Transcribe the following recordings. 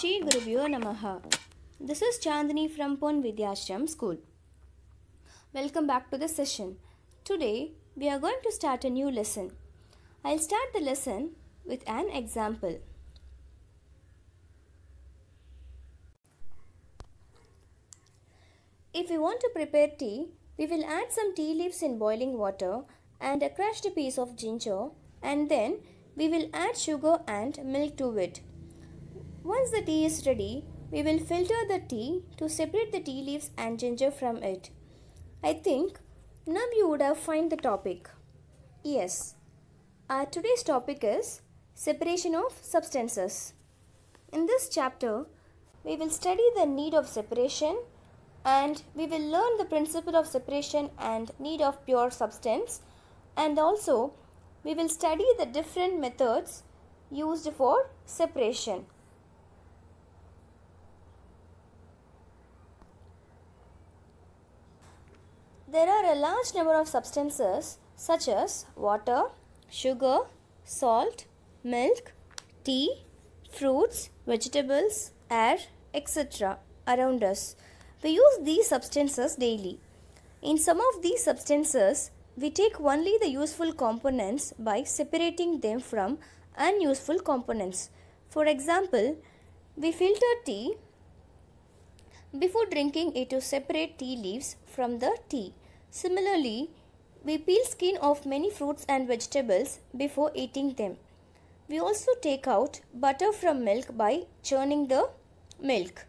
Shri Gurubhyo Namaha. This is Chandani from Pon Vidyashram School. Welcome back to the session. Today we are going to start a new lesson. I'll start the lesson with an example. If we want to prepare tea, we will add some tea leaves in boiling water and a crushed piece of ginger and then we will add sugar and milk to it. Once the tea is ready, we will filter the tea to separate the tea leaves and ginger from it. I think now you would have find the topic. Yes, our today's topic is separation of substances. In this chapter, we will study the need of separation and we will learn the principle of separation and need of pure substance and also we will study the different methods used for separation. There are a large number of substances such as water, sugar, salt, milk, tea, fruits, vegetables, air, etc. around us. We use these substances daily. In some of these substances, we take only the useful components by separating them from unuseful components. For example, we filter tea before drinking it to separate tea leaves from the tea. Similarly, we peel skin of many fruits and vegetables before eating them. We also take out butter from milk by churning the milk.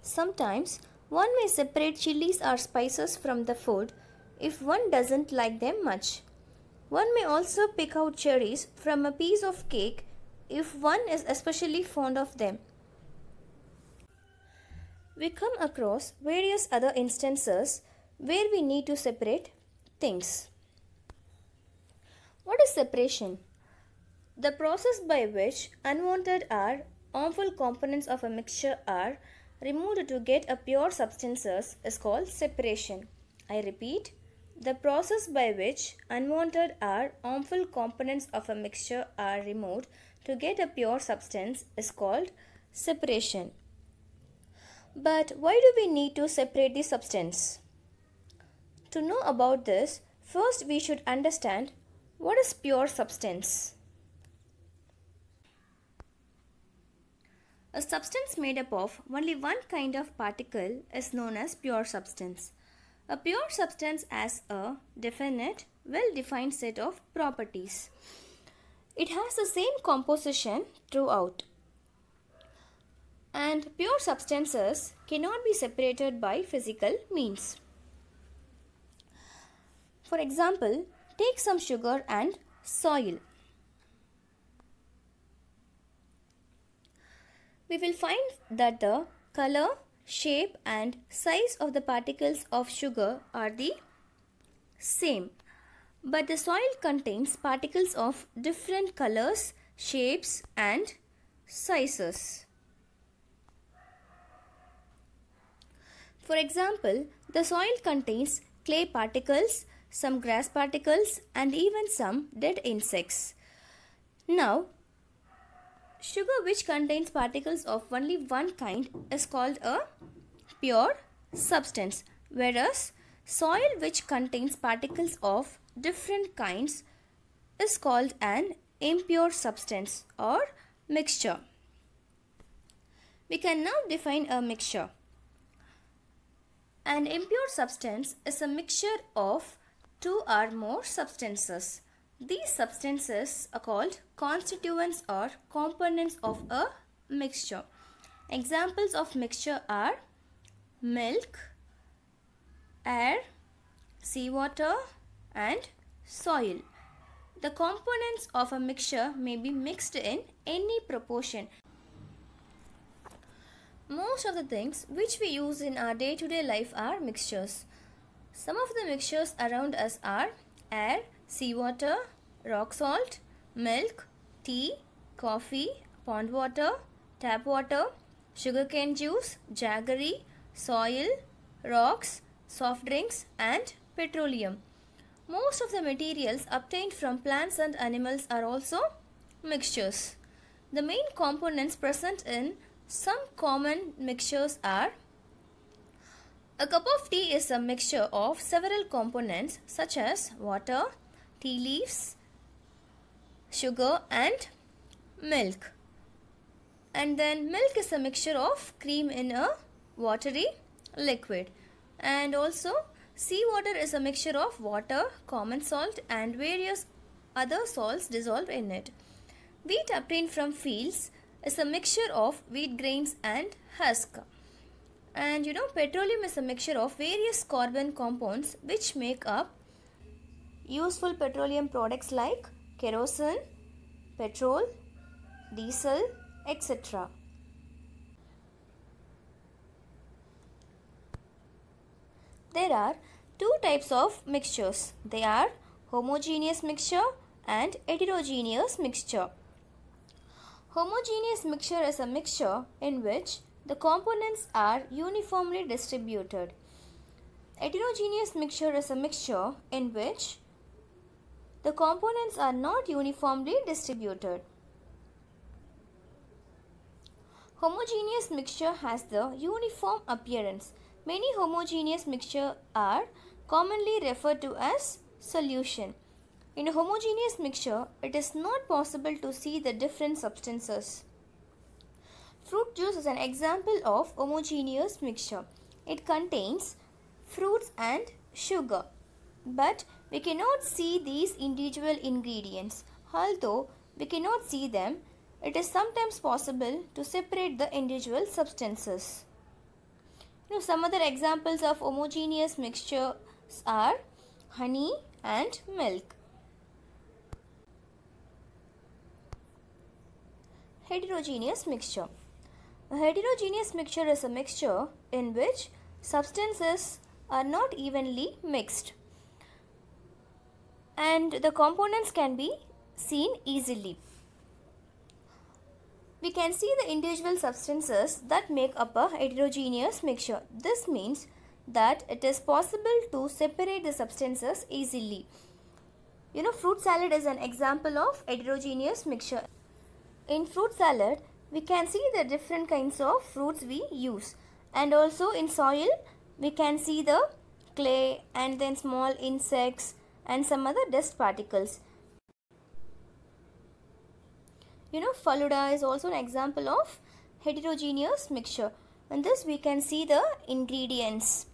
Sometimes one may separate chilies or spices from the food if one doesn't like them much. One may also pick out cherries from a piece of cake if one is especially fond of them. We come across various other instances where we need to separate things. What is separation? The process by which unwanted or harmful components of a mixture are removed to get a pure substances is called separation. I repeat, the process by which unwanted or harmful components of a mixture are removed to get a pure substance is called separation. But why do we need to separate the substance? To know about this, first we should understand what is pure substance. A substance made up of only one kind of particle is known as pure substance. A pure substance has a definite, well-defined set of properties. It has the same composition throughout. And pure substances cannot be separated by physical means. For example, take some sugar and soil. we will find that the color, shape and size of the particles of sugar are the same. But the soil contains particles of different colors, shapes and sizes. For example, the soil contains clay particles, some grass particles and even some dead insects. Now, Sugar which contains particles of only one kind is called a pure substance whereas soil which contains particles of different kinds is called an impure substance or mixture. We can now define a mixture. An impure substance is a mixture of two or more substances. These substances are called constituents or components of a mixture. Examples of mixture are milk, air, seawater and soil. The components of a mixture may be mixed in any proportion. Most of the things which we use in our day-to-day -day life are mixtures. Some of the mixtures around us are air, seawater, rock salt, milk, tea, coffee, pond water, tap water, sugarcane juice, jaggery, soil, rocks, soft drinks and petroleum. Most of the materials obtained from plants and animals are also mixtures. The main components present in some common mixtures are a cup of tea is a mixture of several components such as water, tea leaves, sugar and milk. And then milk is a mixture of cream in a watery liquid. And also seawater is a mixture of water, common salt and various other salts dissolved in it. Wheat obtained from fields is a mixture of wheat grains and husk. And you know, petroleum is a mixture of various carbon compounds which make up useful petroleum products like kerosene, petrol, diesel, etc. There are two types of mixtures. They are homogeneous mixture and heterogeneous mixture. Homogeneous mixture is a mixture in which the components are uniformly distributed. Heterogeneous mixture is a mixture in which the components are not uniformly distributed. Homogeneous mixture has the uniform appearance. Many homogeneous mixture are commonly referred to as solution. In a homogeneous mixture, it is not possible to see the different substances. Fruit juice is an example of homogeneous mixture. It contains fruits and sugar. But we cannot see these individual ingredients. Although we cannot see them, it is sometimes possible to separate the individual substances. Some other examples of homogeneous mixtures are honey and milk. Heterogeneous mixture. A heterogeneous mixture is a mixture in which substances are not evenly mixed and the components can be seen easily. We can see the individual substances that make up a heterogeneous mixture. This means that it is possible to separate the substances easily. You know, fruit salad is an example of heterogeneous mixture. In fruit salad, we can see the different kinds of fruits we use. And also in soil, we can see the clay and then small insects and some other dust particles. You know, Faluda is also an example of heterogeneous mixture. In this we can see the ingredients.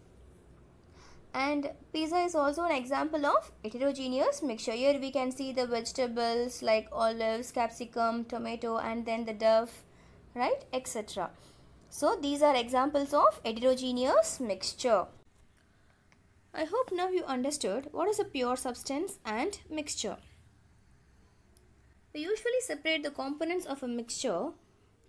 And pizza is also an example of heterogeneous mixture. Here we can see the vegetables like olives, capsicum, tomato and then the dough, right, etc. So these are examples of heterogeneous mixture. I hope now you understood what is a pure substance and mixture. We usually separate the components of a mixture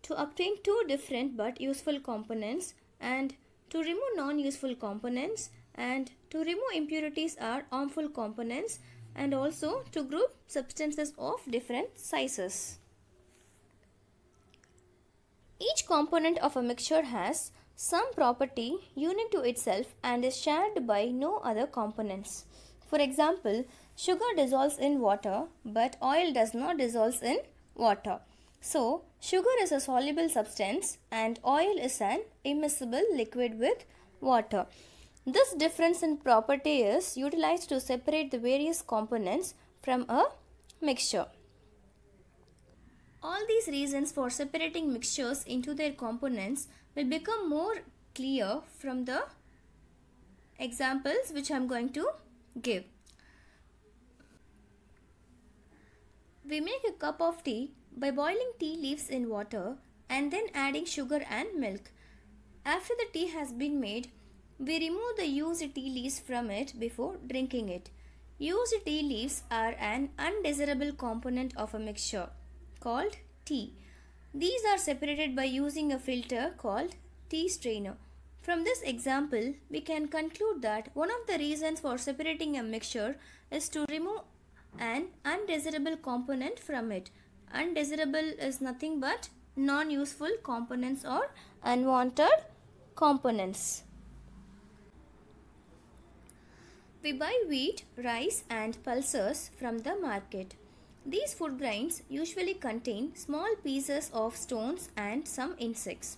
to obtain two different but useful components and to remove non-useful components and to remove impurities or harmful components and also to group substances of different sizes. Each component of a mixture has some property unique to itself and is shared by no other components. For example, sugar dissolves in water but oil does not dissolve in water. So, sugar is a soluble substance and oil is an immiscible liquid with water. This difference in property is utilized to separate the various components from a mixture. All these reasons for separating mixtures into their components will become more clear from the examples which I am going to give. We make a cup of tea by boiling tea leaves in water and then adding sugar and milk. After the tea has been made, we remove the used tea leaves from it before drinking it. Used tea leaves are an undesirable component of a mixture called tea. These are separated by using a filter called tea strainer. From this example, we can conclude that one of the reasons for separating a mixture is to remove an undesirable component from it. Undesirable is nothing but non-useful components or unwanted components. We buy wheat, rice and pulses from the market. These food grains usually contain small pieces of stones and some insects.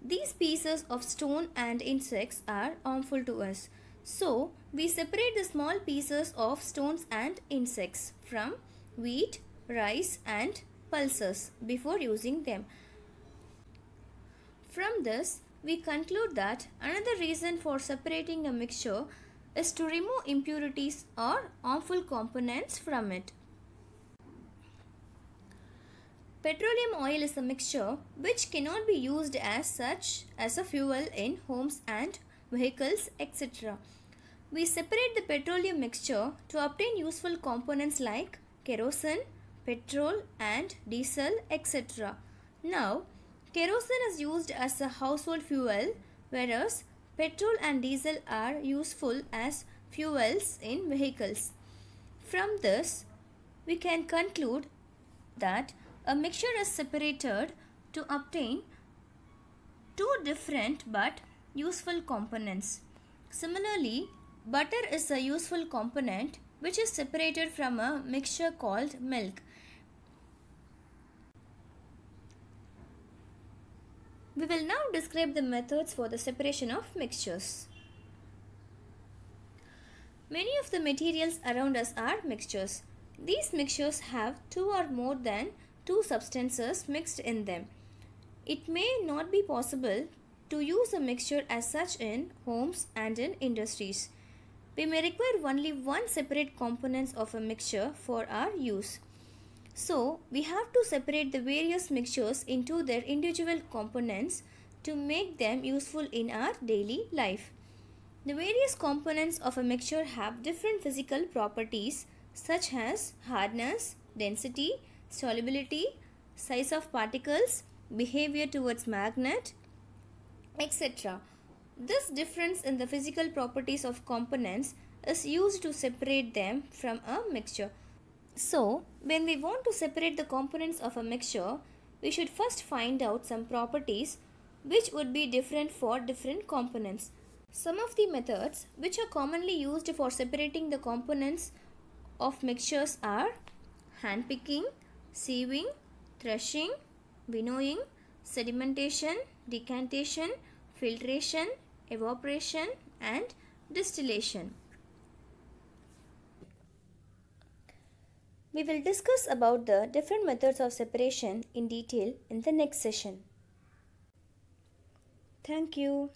These pieces of stone and insects are harmful to us. So, we separate the small pieces of stones and insects from wheat, rice and pulses before using them. From this, we conclude that another reason for separating a mixture is to remove impurities or harmful components from it. Petroleum oil is a mixture which cannot be used as such as a fuel in homes and vehicles etc. We separate the petroleum mixture to obtain useful components like kerosene, petrol and diesel etc. Now, kerosene is used as a household fuel whereas petrol and diesel are useful as fuels in vehicles. From this, we can conclude that a mixture is separated to obtain two different but useful components. Similarly, butter is a useful component which is separated from a mixture called milk. We will now describe the methods for the separation of mixtures. Many of the materials around us are mixtures. These mixtures have two or more than two substances mixed in them. It may not be possible to use a mixture as such in homes and in industries. We may require only one separate components of a mixture for our use. So, we have to separate the various mixtures into their individual components to make them useful in our daily life. The various components of a mixture have different physical properties such as hardness, density, solubility, size of particles, behavior towards magnet, etc. This difference in the physical properties of components is used to separate them from a mixture. So, when we want to separate the components of a mixture, we should first find out some properties which would be different for different components. Some of the methods which are commonly used for separating the components of mixtures are hand picking, sieving, threshing, winnowing, sedimentation, decantation, filtration, evaporation and distillation. We will discuss about the different methods of separation in detail in the next session. Thank you.